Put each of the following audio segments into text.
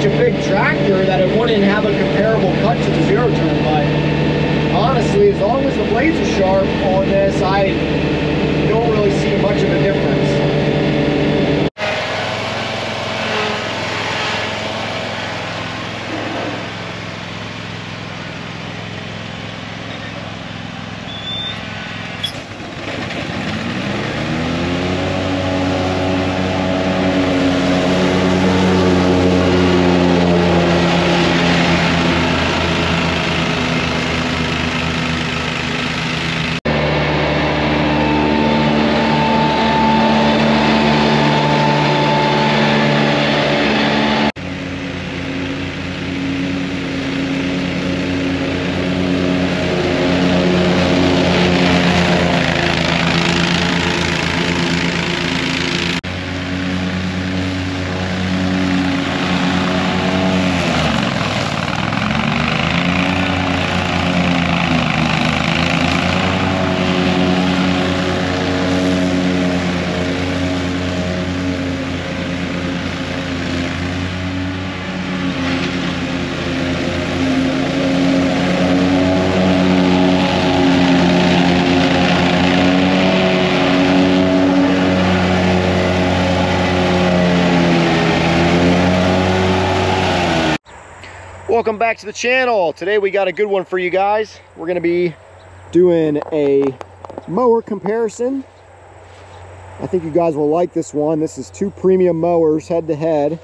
such a big tractor that it wouldn't have a comparable cut to the zero turn, but honestly, as long as the blades are sharp on this, I don't really see much of a difference. Welcome back to the channel. Today we got a good one for you guys. We're gonna be doing a mower comparison. I think you guys will like this one. This is two premium mowers head to head.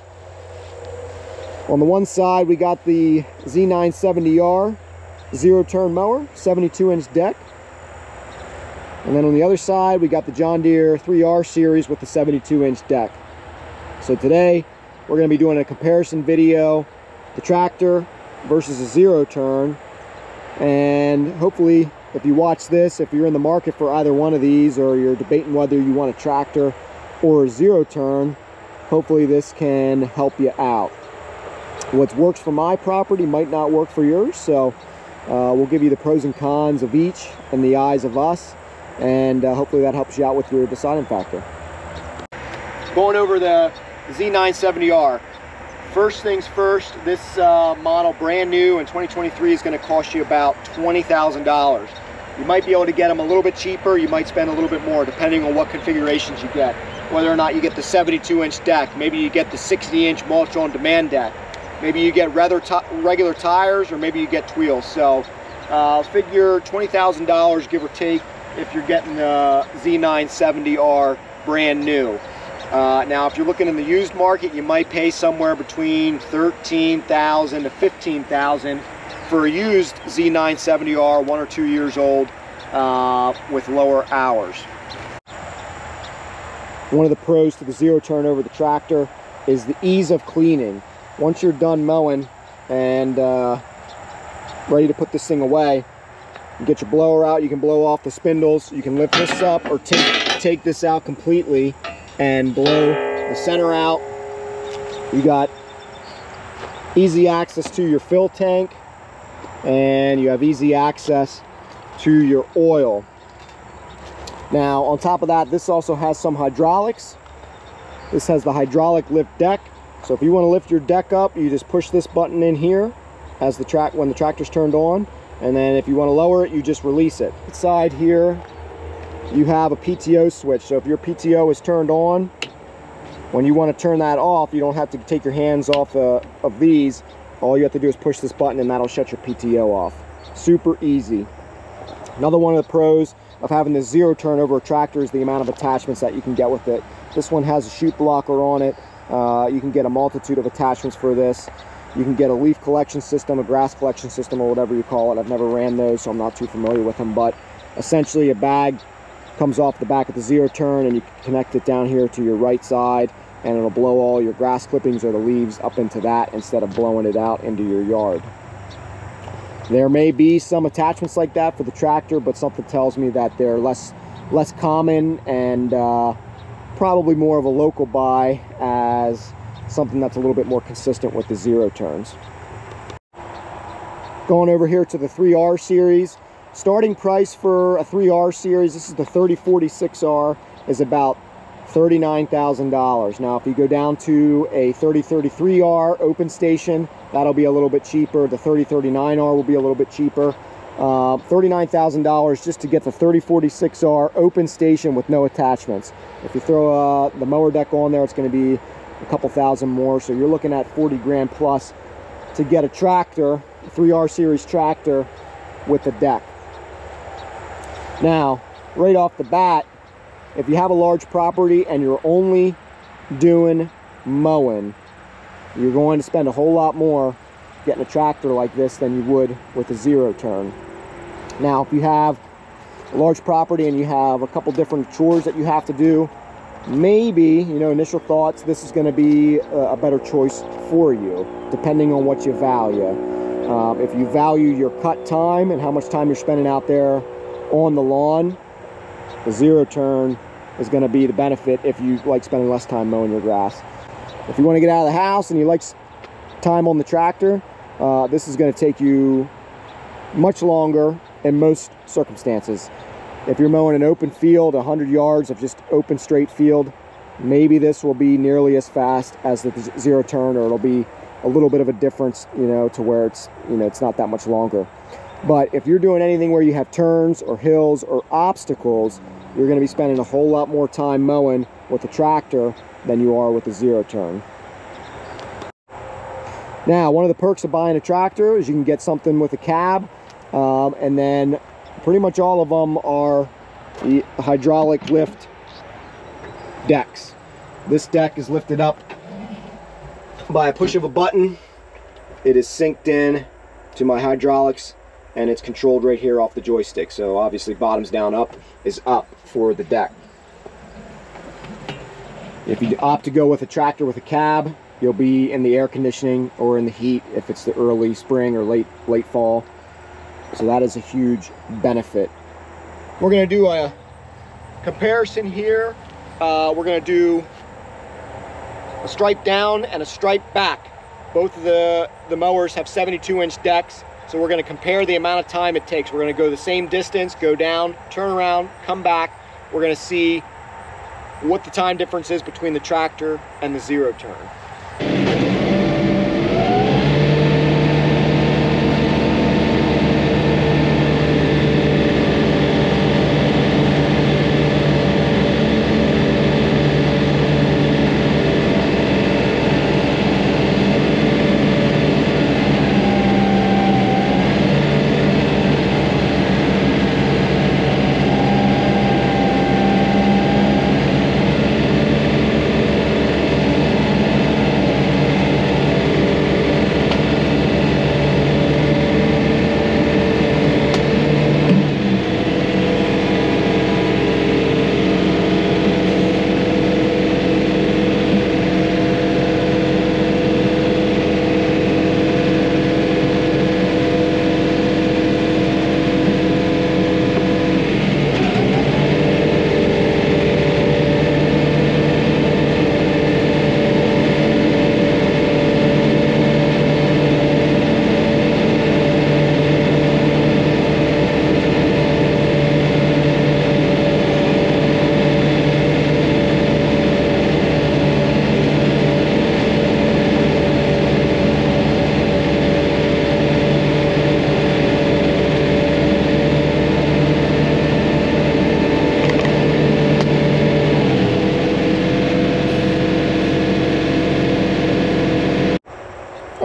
On the one side, we got the Z970R zero turn mower, 72 inch deck. And then on the other side, we got the John Deere 3R series with the 72 inch deck. So today, we're gonna be doing a comparison video the tractor versus a zero turn. And hopefully if you watch this if you're in the market for either one of these or you're debating whether you want a tractor or a zero turn hopefully this can help you out. What works for my property might not work for yours so uh, we'll give you the pros and cons of each in the eyes of us and uh, hopefully that helps you out with your deciding factor. Going over the Z970R First things first, this uh, model brand new in 2023 is going to cost you about $20,000. You might be able to get them a little bit cheaper, you might spend a little bit more depending on what configurations you get. Whether or not you get the 72 inch deck, maybe you get the 60 inch mulch on demand deck, maybe you get regular tires or maybe you get wheels. So uh, I'll figure $20,000 give or take if you're getting the Z970R brand new. Uh, now, if you're looking in the used market, you might pay somewhere between 13000 to 15000 for a used Z970R, one or two years old, uh, with lower hours. One of the pros to the zero turn over the tractor is the ease of cleaning. Once you're done mowing and uh, ready to put this thing away, you get your blower out, you can blow off the spindles, you can lift this up or take, take this out completely and blow the center out. You got easy access to your fill tank and you have easy access to your oil. Now on top of that, this also has some hydraulics. This has the hydraulic lift deck. So if you want to lift your deck up, you just push this button in here as the track when the tractor's turned on. And then if you want to lower it, you just release it. Inside here, you have a PTO switch. So if your PTO is turned on, when you want to turn that off, you don't have to take your hands off uh, of these. All you have to do is push this button and that'll shut your PTO off. Super easy. Another one of the pros of having the zero turnover tractor is the amount of attachments that you can get with it. This one has a chute blocker on it. Uh, you can get a multitude of attachments for this. You can get a leaf collection system, a grass collection system, or whatever you call it. I've never ran those, so I'm not too familiar with them, but essentially a bag comes off the back of the zero turn and you connect it down here to your right side and it'll blow all your grass clippings or the leaves up into that instead of blowing it out into your yard. There may be some attachments like that for the tractor, but something tells me that they're less less common and uh, probably more of a local buy as something that's a little bit more consistent with the zero turns. Going over here to the 3R series, Starting price for a 3R series, this is the 3046R, is about $39,000. Now, if you go down to a 3033R open station, that'll be a little bit cheaper. The 3039R will be a little bit cheaper. Uh, $39,000 just to get the 3046R open station with no attachments. If you throw uh, the mower deck on there, it's going to be a couple thousand more. So you're looking at 40 grand plus to get a tractor, a 3R series tractor with a deck. Now, right off the bat, if you have a large property and you're only doing mowing, you're going to spend a whole lot more getting a tractor like this than you would with a zero turn. Now, if you have a large property and you have a couple different chores that you have to do, maybe, you know, initial thoughts, this is going to be a, better choice for you, depending on what you value. Um, if you value your cut time and how much time you're spending out there on the lawn, the zero turn is going to be the benefit if you like spending less time mowing your grass. If you want to get out of the house and you like time on the tractor, uh, this is going to take you much longer in most circumstances. If you're mowing an open field, 100 yards of just open straight field, maybe this will be nearly as fast as the zero turn or it'll be a little bit of a difference, you know, to where it's, you know, it's not that much longer. But if you're doing anything where you have turns or hills or obstacles, you're going to be spending a whole lot more time mowing with a tractor than you are with a zero turn. Now, one of the perks of buying a tractor is you can get something with a cab, um, and then pretty much all of them are the hydraulic lift decks. This deck is lifted up by a push of a button. It is synced in to my hydraulics and it's controlled right here off the joystick. So obviously bottoms down up is up for the deck. If you opt to go with a tractor with a cab, you'll be in the air conditioning or in the heat if it's the early spring or late late fall. So that is a huge benefit. We're gonna do a comparison here. Uh, we're gonna do a stripe down and a stripe back. Both of the, the mowers have 72 inch decks. So we're gonna compare the amount of time it takes. We're gonna go the same distance, go down, turn around, come back. We're gonna see what the time difference is between the tractor and the zero turn.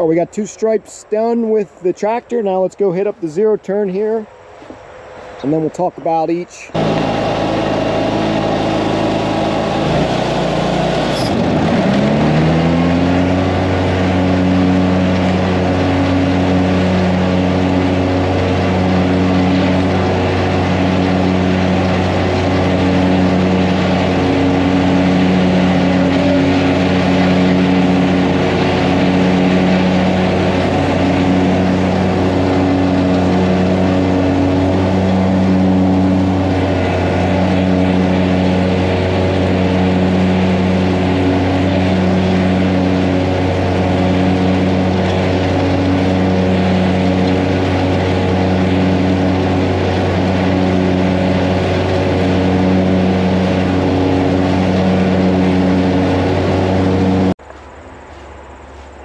Oh, we got two stripes done with the tractor. Now let's go hit up the zero turn here. And then we'll talk about each.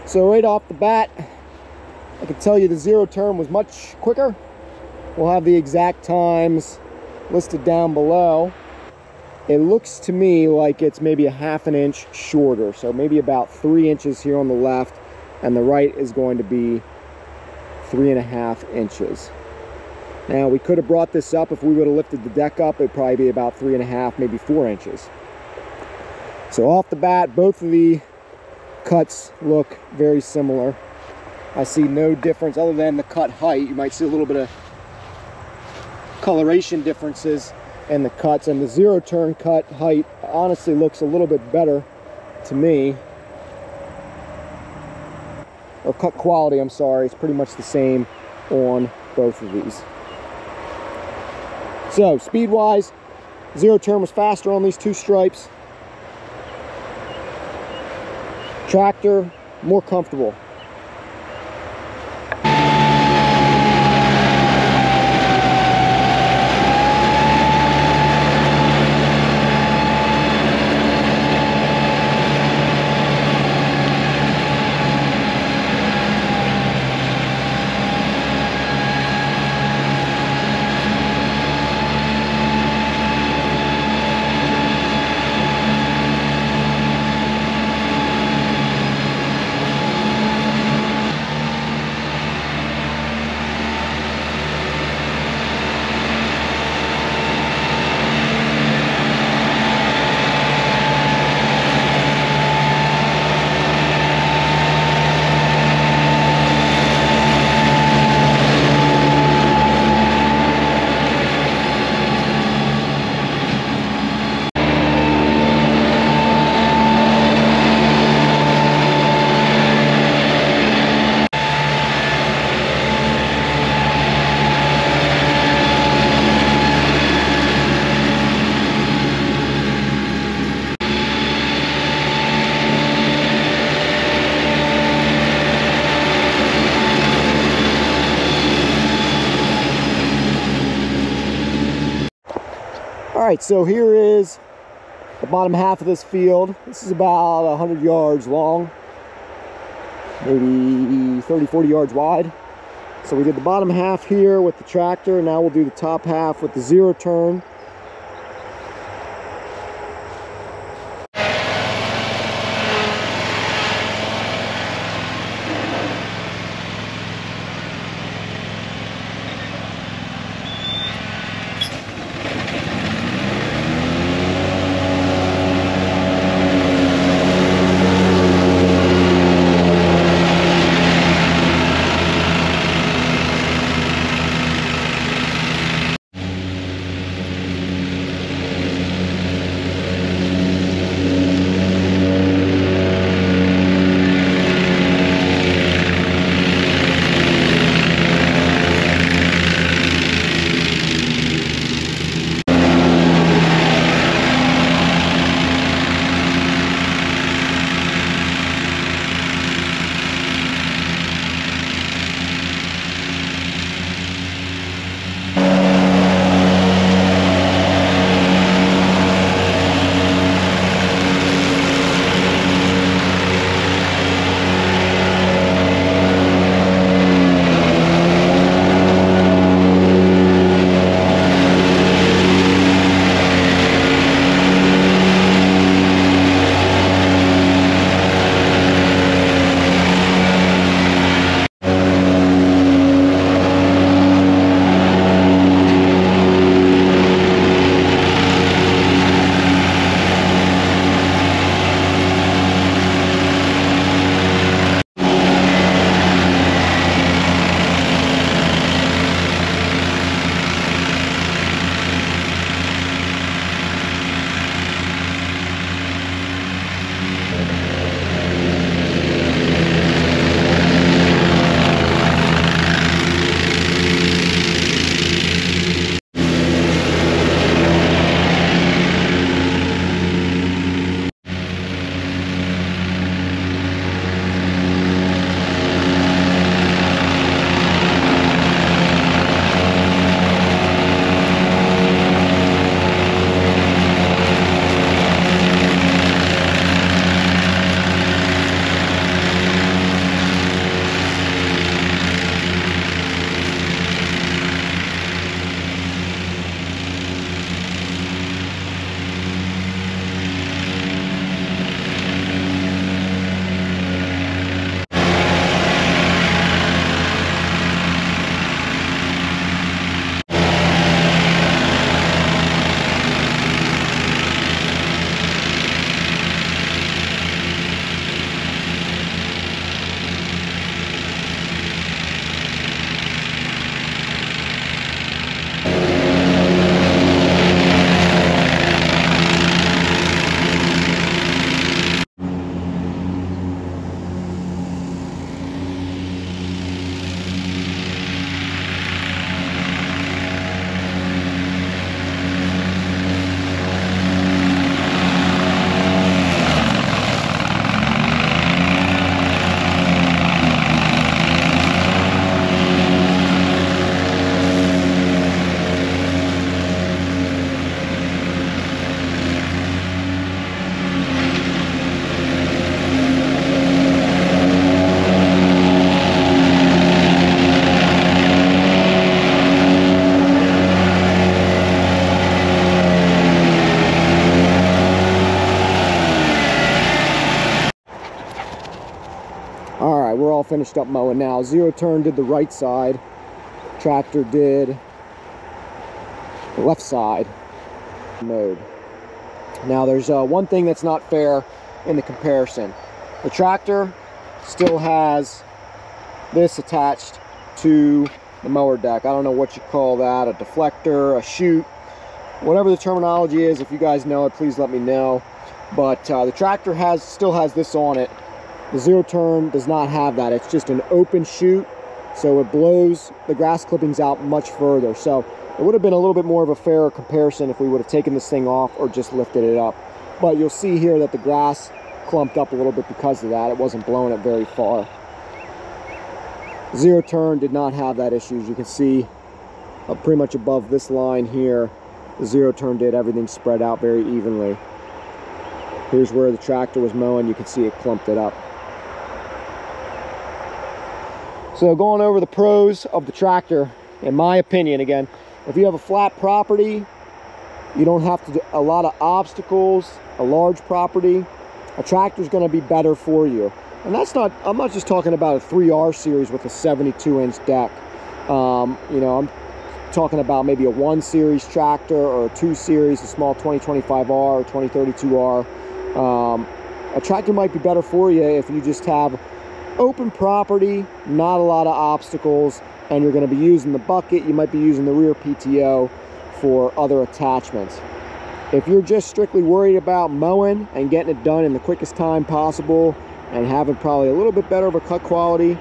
So right off the bat, I can tell you the zero turn was much quicker. We'll have the exact times listed down below. It looks to me like it's maybe a half an inch shorter. So maybe about three inches here on the left and the right is going to be three and a half inches. Now we could have brought this up if we would have lifted the deck up, it'd probably be about three and a half, maybe four inches. So off the bat, both of the cuts look very similar. I see no difference other than the cut height. You might see a little bit of coloration differences in the cuts and the zero turn cut height honestly looks a little bit better to me or cut quality I'm sorry it's pretty much the same on both of these so speed wise zero turn was faster on these two stripes tractor more comfortable All right, so here is the bottom half of this field. This is about 100 yards long, maybe 30, 40 yards wide. So we did the bottom half here with the tractor. Now we'll do the top half with the zero turn. Finished up mowing now. Zero turn did the right side. Tractor did the left side mode. Now there's uh, one thing that's not fair in the comparison. The tractor still has this attached to the mower deck. I don't know what you call that, a deflector, a chute, whatever the terminology is. If you guys know it, please let me know. But uh, the tractor has still has this on it. The zero turn does not have that. It's just an open chute, so it blows the grass clippings out much further. So it would have been a little bit more of a fairer comparison if we would have taken this thing off or just lifted it up. But you'll see here that the grass clumped up a little bit because of that. It wasn't blowing it very far. Zero turn did not have that issue. As you can see, uh, pretty much above this line here, the zero turn did everything spread out very evenly. Here's where the tractor was mowing. You can see it clumped it up. So going over the pros of the tractor, in my opinion, again, if you have a flat property, you don't have to do a lot of obstacles, a large property, a tractor is going to be better for you. And that's not, I'm not just talking about a 3R series with a 72 inch deck. Um, you know, I'm talking about maybe a one series tractor or a two series, a small 2025R or 2032R. Um, a tractor might be better for you if you just have open property, not a lot of obstacles, and you're going to be using the bucket. You might be using the rear PTO for other attachments. If you're just strictly worried about mowing and getting it done in the quickest time possible and having probably a little bit better of a cut quality,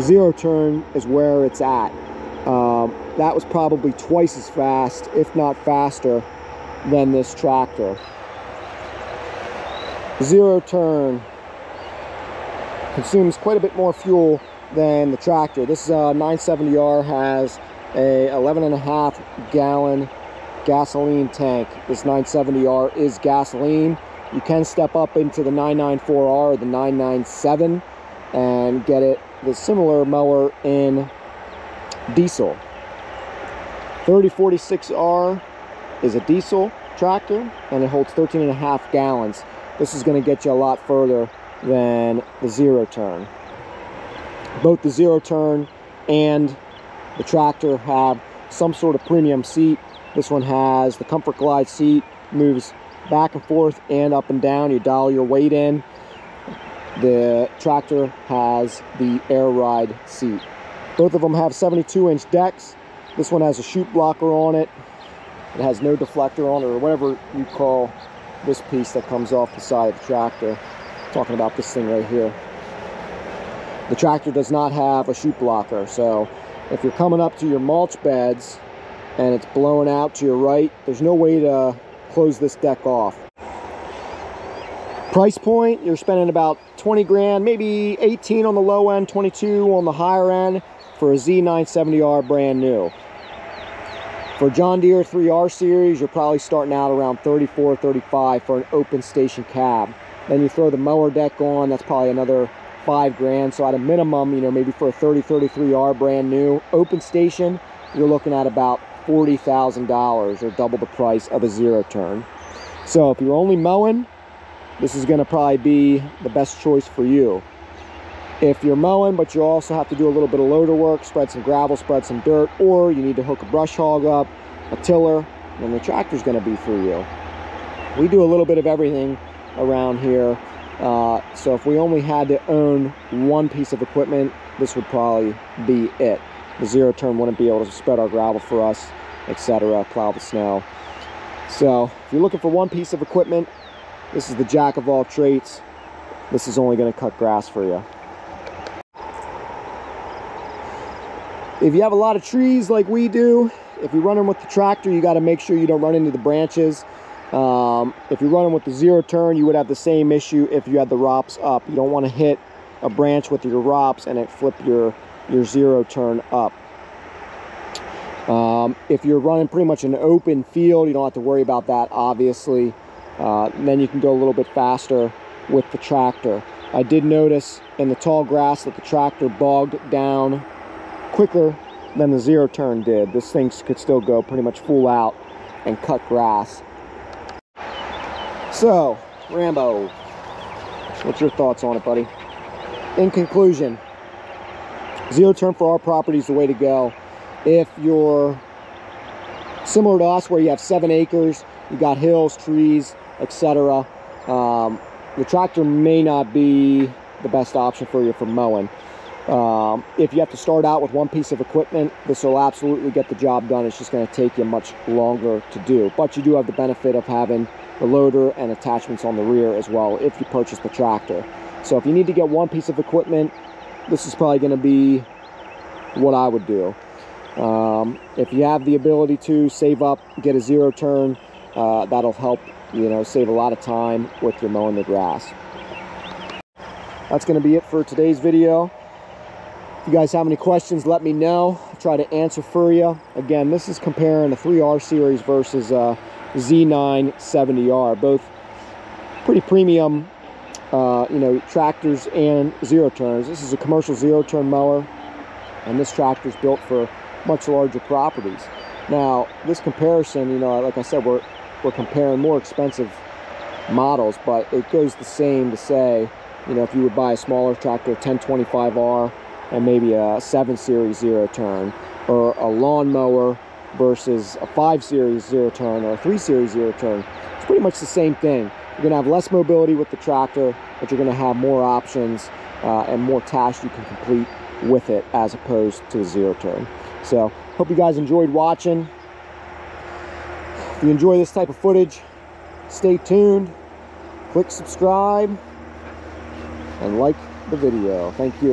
zero turn is where it's at. Um, that was probably twice as fast, if not faster, than this tractor. Zero turn consumes quite a bit more fuel than the tractor. This uh, 970R has a 11 and a half gallon gasoline tank. This 970R is gasoline. You can step up into the 994R or the 997 and get it the similar mower in diesel. 3046R is a diesel tractor and it holds 13 and a half gallons. This is going to get you a lot further than the zero turn. Both the zero turn and the tractor have some sort of premium seat. This one has the Comfort Glide seat, moves back and forth and up and down. You dial your weight in. The tractor has the air ride seat. Both of them have 72 inch decks. This one has a chute blocker on it. It has no deflector on it or whatever you call this piece that comes off the side of the tractor. Talking about this thing right here. The tractor does not have a chute blocker, so if you're coming up to your mulch beds and it's blowing out to your right, there's no way to close this deck off. Price point, you're spending about 20 grand, maybe 18 on the low end, 22 on the higher end for a Z970R brand new. For John Deere 3R series, you're probably starting out around 34, 35 for an open station cab. Then you throw the mower deck on, that's probably another five grand. So at a minimum, you know, maybe for a 30, 33R brand new open station, you're looking at about $40,000 or double the price of a zero turn. So if you're only mowing, this is gonna probably be the best choice for you. If you're mowing, but you also have to do a little bit of loader work, spread some gravel, spread some dirt, or you need to hook a brush hog up, a tiller, then the tractor's gonna be for you. We do a little bit of everything around here. Uh, so if we only had to own one piece of equipment, this would probably be it. The zero turn wouldn't be able to spread our gravel for us, etc., plow the snow. So if you're looking for one piece of equipment, this is the jack of all trades. This is only going to cut grass for you. If you have a lot of trees like we do, if you're running with the tractor, you got to make sure you don't run into the branches. Um, if you're running with the zero turn, you would have the same issue if you had the ROPS up. You don't want to hit a branch with your ROPS and it flip your, your zero turn up. Um, if you're running pretty much an open field, you don't have to worry about that, obviously. Uh, then you can go a little bit faster with the tractor. I did notice in the tall grass that the tractor bogged down quicker than the zero turn did. This thing could still go pretty much full out and cut grass. So, Rambo, what's your thoughts on it, buddy? in conclusion, zero turn for our property is the way to go. If you're similar to us where you have seven acres, you got hills, trees, etc. Um, the tractor may not be the best option for you for mowing. Um, if you have to start out with one piece of equipment, this will absolutely get the job done. It's just going to take you much longer to do. But you do have the benefit of having the loader and attachments on the rear as well if you purchase the tractor. So if you need to get one piece of equipment, this is probably going to be what I would do. Um, if you have the ability to save up, get a zero turn, uh, that'll help, you know, save a lot of time with your mowing the grass. That's going to be it for today's video. If you guys have any questions, let me know. I'll try to answer for you. Again, this is comparing a 3R series versus a Z970R. Both pretty premium, uh, you know, tractors and zero turns. This is a commercial zero turn mower, and this tractor is built for much larger properties. Now, this comparison, you know, like I said, we're we're comparing more expensive models, but it goes the same to say, you know, if you would buy a smaller tractor, 1025R, and maybe a 7 series zero turn, or a lawnmower versus a 5 series zero turn or a 3 series zero turn, it's pretty much the same thing. You're going to have less mobility with the tractor, but you're going to have more options uh, and more tasks you can complete with it as opposed to the zero turn. So, hope you guys enjoyed watching. If you enjoy this type of footage, stay tuned, click subscribe, and like the video. Thank you.